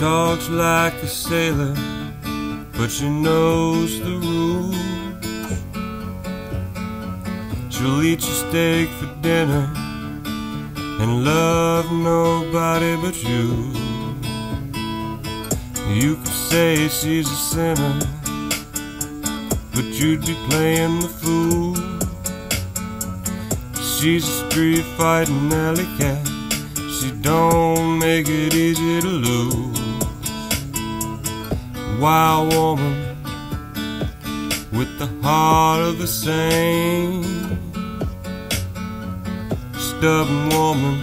talks like a sailor, but she knows the rules. She'll eat your steak for dinner and love nobody but you. You could say she's a sinner, but you'd be playing the fool. She's a street fighting alley cat. She don't make it easy to lose. Wild woman with the heart of a saint. Stubborn woman.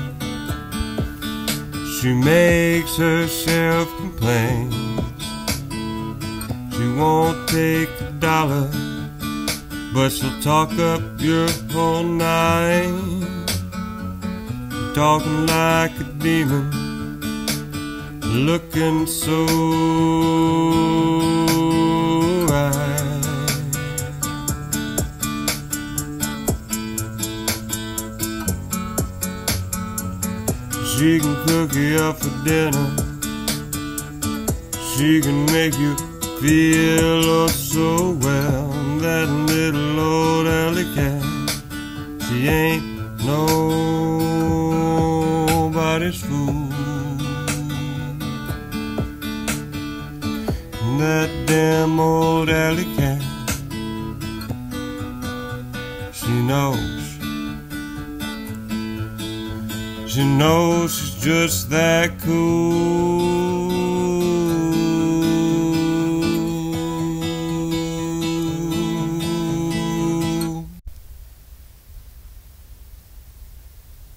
She makes herself complain. She won't take a dollar, but she'll talk up your whole night. Talking like a demon, looking so right. She can cook you up for dinner. She can make you feel oh so well. That little old alley cat, she ain't nobody's fool. That damn old alley cat, she knows. She knows she's just that cool.